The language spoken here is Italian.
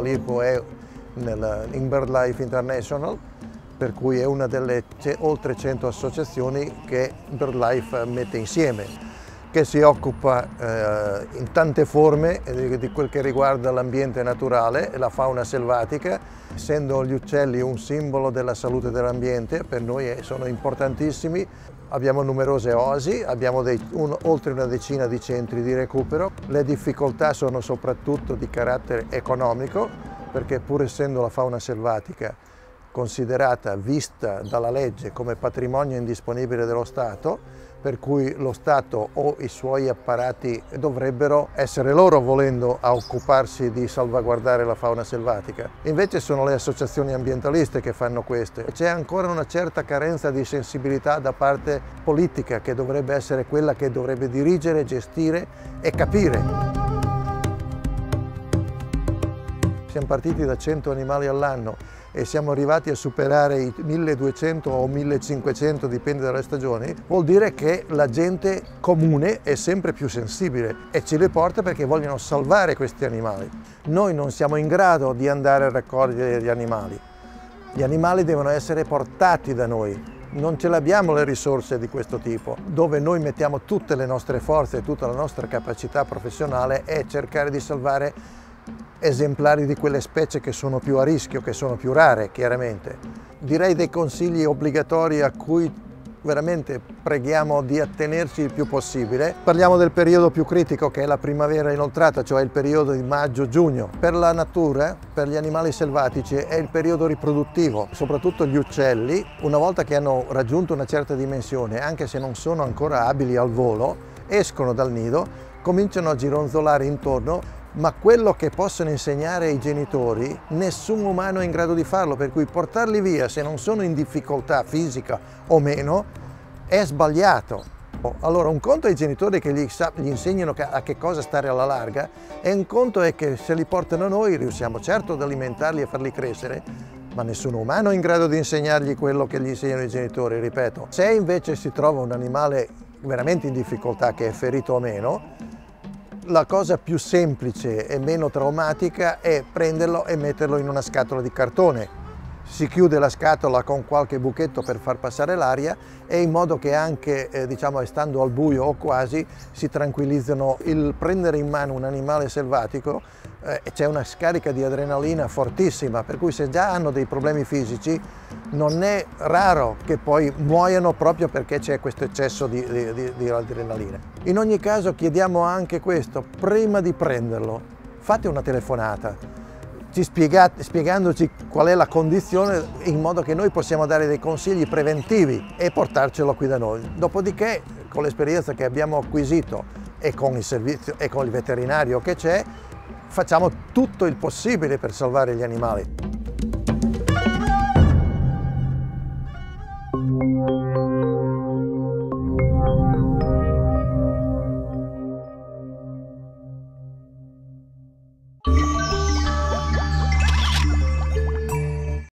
Federico è nel, in BirdLife International, per cui è una delle oltre 100 associazioni che BirdLife mette insieme che si occupa eh, in tante forme di, di quel che riguarda l'ambiente naturale e la fauna selvatica, essendo gli uccelli un simbolo della salute dell'ambiente, per noi sono importantissimi. Abbiamo numerose oasi, abbiamo dei, un, oltre una decina di centri di recupero. Le difficoltà sono soprattutto di carattere economico, perché pur essendo la fauna selvatica considerata, vista dalla legge come patrimonio indisponibile dello Stato, per cui lo Stato o i suoi apparati dovrebbero essere loro volendo a occuparsi di salvaguardare la fauna selvatica. Invece sono le associazioni ambientaliste che fanno questo. C'è ancora una certa carenza di sensibilità da parte politica che dovrebbe essere quella che dovrebbe dirigere, gestire e capire. Siamo partiti da 100 animali all'anno e siamo arrivati a superare i 1200 o 1500, dipende dalle stagioni, vuol dire che la gente comune è sempre più sensibile e ci le porta perché vogliono salvare questi animali. Noi non siamo in grado di andare a raccogliere gli animali. Gli animali devono essere portati da noi, non ce l'abbiamo le risorse di questo tipo. Dove noi mettiamo tutte le nostre forze e tutta la nostra capacità professionale è cercare di salvare esemplari di quelle specie che sono più a rischio, che sono più rare chiaramente. Direi dei consigli obbligatori a cui veramente preghiamo di attenerci il più possibile. Parliamo del periodo più critico che è la primavera inoltrata, cioè il periodo di maggio-giugno. Per la natura, per gli animali selvatici, è il periodo riproduttivo, soprattutto gli uccelli, una volta che hanno raggiunto una certa dimensione, anche se non sono ancora abili al volo, escono dal nido, cominciano a gironzolare intorno ma quello che possono insegnare ai genitori nessun umano è in grado di farlo, per cui portarli via se non sono in difficoltà fisica o meno è sbagliato. Allora un conto è i genitori che gli, gli insegnano a che cosa stare alla larga e un conto è che se li portano noi riusciamo certo ad alimentarli e farli crescere, ma nessun umano è in grado di insegnargli quello che gli insegnano i genitori, ripeto. Se invece si trova un animale veramente in difficoltà, che è ferito o meno, la cosa più semplice e meno traumatica è prenderlo e metterlo in una scatola di cartone. Si chiude la scatola con qualche buchetto per far passare l'aria e in modo che anche, eh, diciamo, stando al buio o quasi, si tranquillizzano. Il prendere in mano un animale selvatico eh, c'è una scarica di adrenalina fortissima, per cui se già hanno dei problemi fisici non è raro che poi muoiano proprio perché c'è questo eccesso di, di, di, adrenalina. In ogni caso chiediamo anche questo, prima di prenderlo fate una telefonata, spiegate, spiegandoci qual è la condizione in modo che noi possiamo dare dei consigli preventivi e portarcelo qui da noi. Dopodiché con l'esperienza che abbiamo acquisito e con il servizio e con il veterinario che c'è facciamo tutto il possibile per salvare gli animali.